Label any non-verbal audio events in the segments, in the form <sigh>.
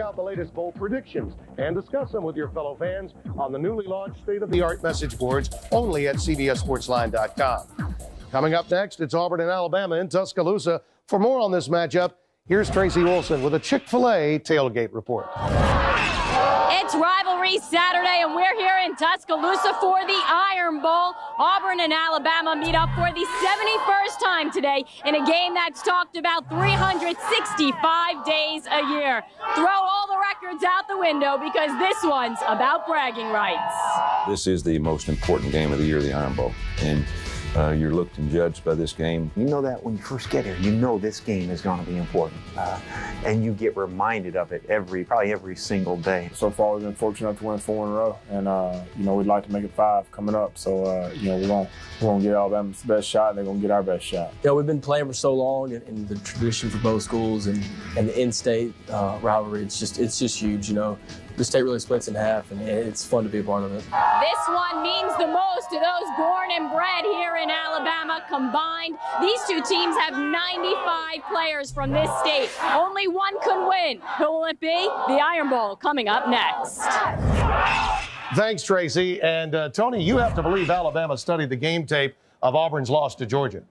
out the latest bowl predictions and discuss them with your fellow fans on the newly launched state-of-the-art message boards only at CBSSportsLine.com. Coming up next, it's Auburn and Alabama in Tuscaloosa. For more on this matchup, here's Tracy Wolfson with a Chick-fil-A tailgate report. It's rivalry Saturday, and we're here in Tuscaloosa for the Iron Bowl. Auburn and Alabama meet up for the 71st time today in a game that's talked about 365 days a year. Throw all the records out the window because this one's about bragging rights. This is the most important game of the year, the Iron Bowl. And uh, you're looked and judged by this game. You know that when you first get here, you know this game is going to be important, uh, and you get reminded of it every, probably every single day. So far, we've been fortunate enough to win four in a row, and uh, you know we'd like to make it five coming up. So uh, you know we're going we're going to get Alabama's best shot, and they're going to get our best shot. Yeah, we've been playing for so long, and, and the tradition for both schools, and and the in-state uh, rivalry. It's just it's just huge, you know the state really splits in half, and it's fun to be a part of it. This one means the most to those born and bred here in Alabama combined. These two teams have 95 players from this state. Only one could win. Who will it be? The Iron Bowl coming up next. Thanks, Tracy. And uh, Tony, you have to believe Alabama studied the game tape of Auburn's loss to Georgia.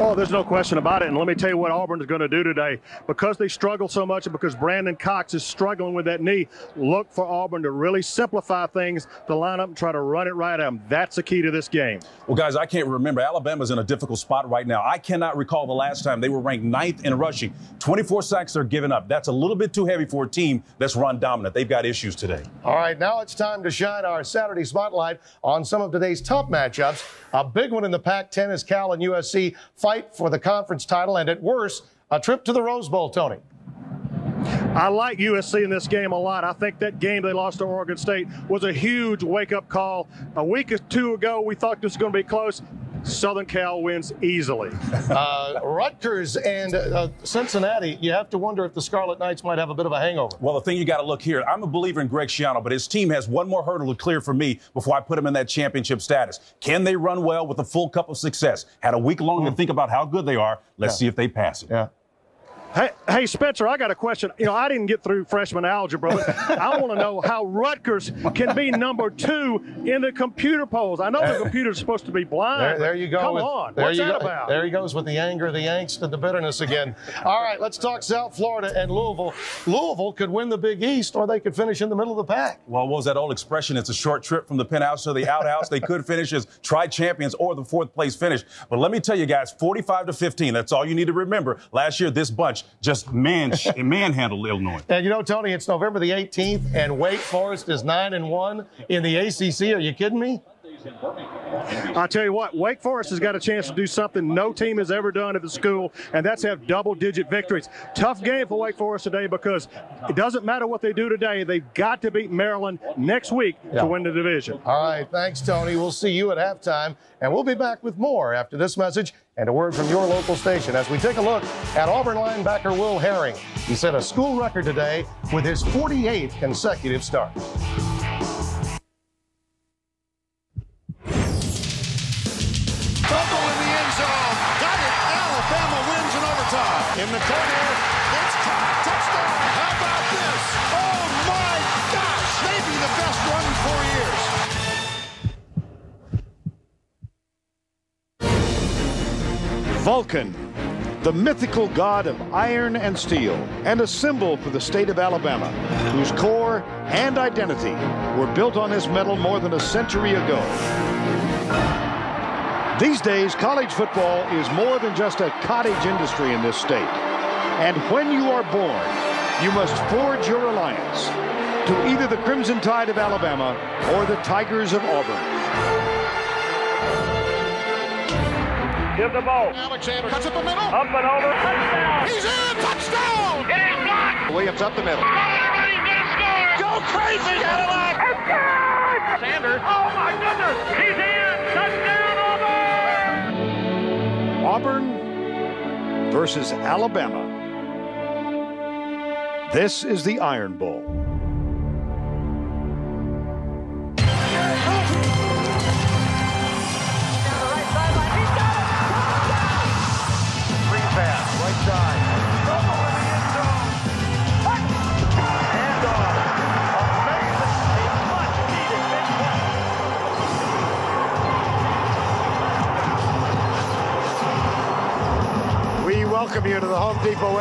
Oh, there's no question about it. And let me tell you what Auburn is going to do today. Because they struggle so much and because Brandon Cox is struggling with that knee, look for Auburn to really simplify things, to line up and try to run it right at them. That's the key to this game. Well, guys, I can't remember. Alabama's in a difficult spot right now. I cannot recall the last time they were ranked ninth in rushing. 24 sacks are given up. That's a little bit too heavy for a team that's run dominant. They've got issues today. All right, now it's time to shine our Saturday spotlight on some of today's top matchups. A big one in the Pac 10 is Cal and USC fight for the conference title, and at worst, a trip to the Rose Bowl, Tony. I like USC in this game a lot. I think that game they lost to Oregon State was a huge wake up call. A week or two ago, we thought this was going to be close. Southern Cal wins easily. <laughs> uh, Rutgers and uh, Cincinnati, you have to wonder if the Scarlet Knights might have a bit of a hangover. Well, the thing you got to look here, I'm a believer in Greg Schiano, but his team has one more hurdle to clear for me before I put him in that championship status. Can they run well with a full cup of success? Had a week long mm. to think about how good they are. Let's yeah. see if they pass it. Yeah. Hey, hey, Spencer, I got a question. You know, I didn't get through freshman algebra, but <laughs> I want to know how Rutgers can be number two in the computer polls. I know the computer's supposed to be blind. There, there you go. Come with, on. What's that go. about? There he goes with the anger, the angst, and the bitterness again. All right, let's talk South Florida and Louisville. Louisville could win the Big East, or they could finish in the middle of the pack. Well, what was that old expression? It's a short trip from the penthouse to the outhouse. they could finish as tri champions or the fourth place finish. But let me tell you guys, 45 to 15. That's all you need to remember. Last year, this bunch just man man <laughs> manhandled Illinois. And you know, Tony, it's November the 18th, and Wake Forest is nine and one in the ACC. Are you kidding me? I tell you what, Wake Forest has got a chance to do something no team has ever done at the school, and that's have double-digit victories. Tough game for Wake Forest today because it doesn't matter what they do today; they've got to beat Maryland next week yeah. to win the division. All right, thanks, Tony. We'll see you at halftime, and we'll be back with more after this message and a word from your local station as we take a look at Auburn linebacker Will Herring. He set a school record today with his 48th consecutive start. In the corner. It's caught. Touchdown. How about this? Oh, my gosh. Maybe the best run in four years. Vulcan, the mythical god of iron and steel, and a symbol for the state of Alabama, whose core and identity were built on this metal more than a century ago. These days, college football is more than just a cottage industry in this state. And when you are born, you must forge your alliance to either the Crimson Tide of Alabama or the Tigers of Auburn. Give the ball. Alexander cuts it the middle. Up and over. Touchdown. He's in. Touchdown. It is blocked. Williams up the middle. Go crazy, Cadillac. Sanders. Oh, my goodness. He's in. Auburn versus Alabama. This is the Iron Bowl. Welcome you to the Home Depot